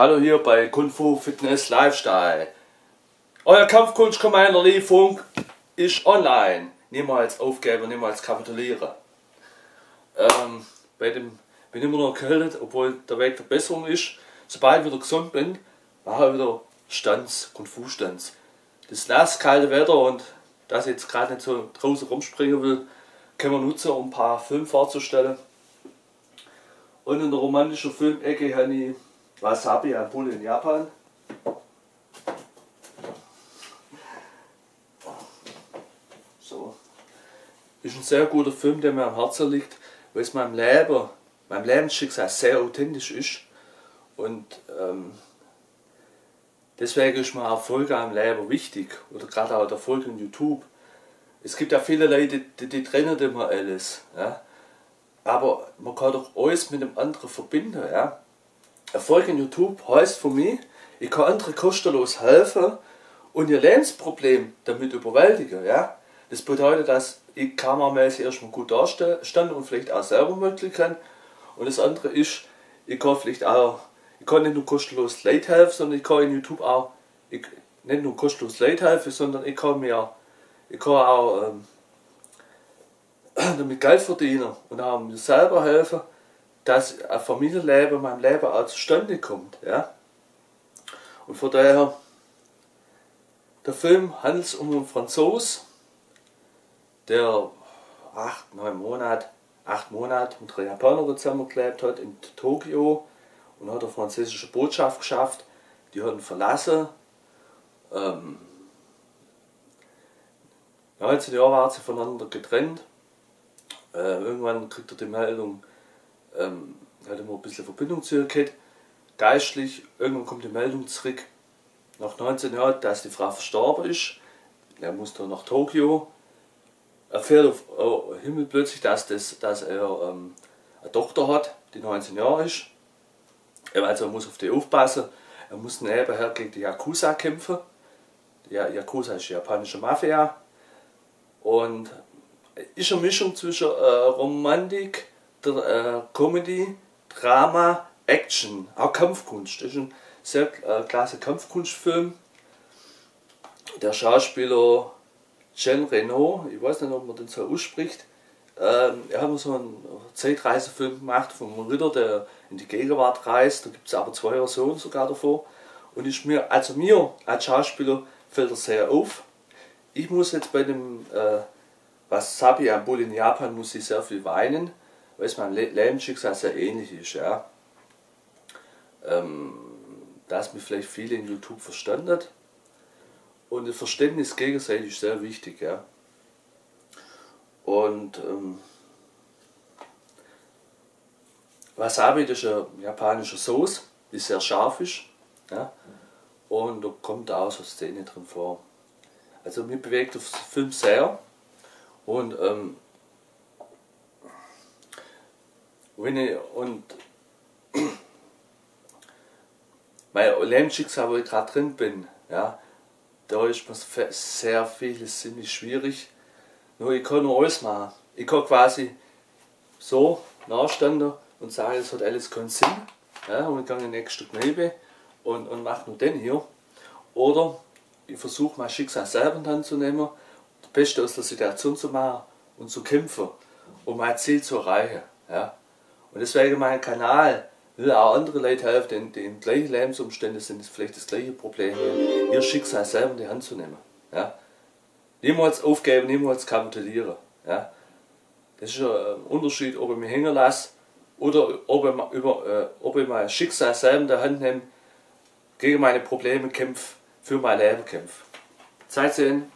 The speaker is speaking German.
Hallo hier bei Kung Fu Fitness Lifestyle. Euer Kampfkunstkommando Funk ist online. Niemals aufgeben, niemals kapitulieren. Ähm, bei dem bin immer noch erkältet, obwohl der Weg der Besserung ist. Sobald ich wieder gesund bin, mache ich wieder Stanz, Kung Fu Stanz. Das nass kalte Wetter und dass ich jetzt gerade nicht so draußen rumspringen will, können wir nutzen, um ein paar Filme vorzustellen. Und in der romantischen Filmecke habe ich Wasabi ein Bull in Japan. So. Ist ein sehr guter Film, der mir am Herzen liegt, weil es meinem Leben, meinem Lebensschicksal sehr authentisch ist. Und ähm, deswegen ist mir Erfolg am Leben wichtig. Oder gerade auch der Erfolg in YouTube. Es gibt ja viele Leute, die, die trennen immer alles. Ja? Aber man kann doch alles mit dem anderen verbinden. Ja? Erfolg in YouTube heißt für mich, ich kann anderen kostenlos helfen und ihr Lebensproblem damit überwältigen. Ja? Das bedeutet, dass ich kameramäßig erstmal gut darstellen und vielleicht auch selber möglich kann. Und das andere ist, ich kann vielleicht auch, ich kann nicht nur kostenlos Leid helfen, sondern ich kann in YouTube auch, ich, nicht nur kostenlos Leid helfen, sondern ich kann mir, ich kann auch ähm, damit Geld verdienen und auch mir selber helfen dass ein Familienleben in meinem Leben auch zustande kommt. Ja? Und von daher, der Film handelt um einen Franzos, der acht, neun Monate, acht Monate mit drei Japanern zusammengelebt hat in Tokio und hat eine französische Botschaft geschafft. Die hat ihn verlassen. Ähm, 19 Jahre waren sie voneinander getrennt. Äh, irgendwann kriegt er die Meldung, ähm, hat immer ein bisschen Verbindung zu ihr gehabt. Geistlich, irgendwann kommt die Meldung zurück, nach 19 Jahren, dass die Frau verstorben ist. Er muss dann nach Tokio. Er fährt auf oh, Himmel plötzlich, dass, das, dass er ähm, eine Tochter hat, die 19 Jahre ist. Also er muss auf die aufpassen. Er muss nebenher gegen die Yakuza kämpfen. Die Yakuza ist die japanische Mafia. Und ist eine Mischung zwischen äh, Romantik, äh, Comedy, Drama, Action, auch Kampfkunst. Das ist ein sehr äh, klasse Kampfkunstfilm. Der Schauspieler Jean Reno, ich weiß nicht, ob man den so ausspricht, ähm, er hat so einen Zeitreisefilm gemacht vom Ritter, der in die Gegenwart reist. Da gibt es aber zwei Versionen sogar davor. Und ist mir, also mir als Schauspieler fällt er sehr auf. Ich muss jetzt bei dem äh, Wasabi am Bull in Japan muss ich sehr viel weinen weil es mein Lebensschicksal sehr ähnlich ist. Ja. Ähm, dass mich vielleicht viele in YouTube verstanden. Und das Verständnis gegenseitig ist sehr wichtig. Ja. Und ähm, Wasabi das ist eine japanische Sauce, die sehr scharf ist. Ja. Und da kommt auch so Szene drin vor. Also mir bewegt der Film sehr. Und ähm, wenn ich, und mein Lebensschicksal, wo ich gerade drin bin, ja, da ist mir sehr vieles ziemlich schwierig. Nur ich kann nur alles machen. Ich kann quasi so nachstanden und sagen, es hat alles keinen Sinn. Ja, und ich gehe in den nächsten Kneipe und, und mache nur den hier. Oder ich versuche mein Schicksal selber Hand zu nehmen, das Beste aus der Situation zu machen und zu kämpfen, um mein Ziel zu erreichen. Ja. Und deswegen mein Kanal will auch andere Leute helfen, die in gleichen Lebensumständen sind, vielleicht das gleiche Problem, ihr Schicksal selber in die Hand zu nehmen. Ja? Niemals aufgeben, niemals kapitulieren. Ja? Das ist ein Unterschied, ob ich mich hängen lasse oder ob ich, über, äh, ob ich mein Schicksal selber in der Hand nehme, gegen meine Probleme kämpfe, für mein Leben kämpfe. Zeit sehen.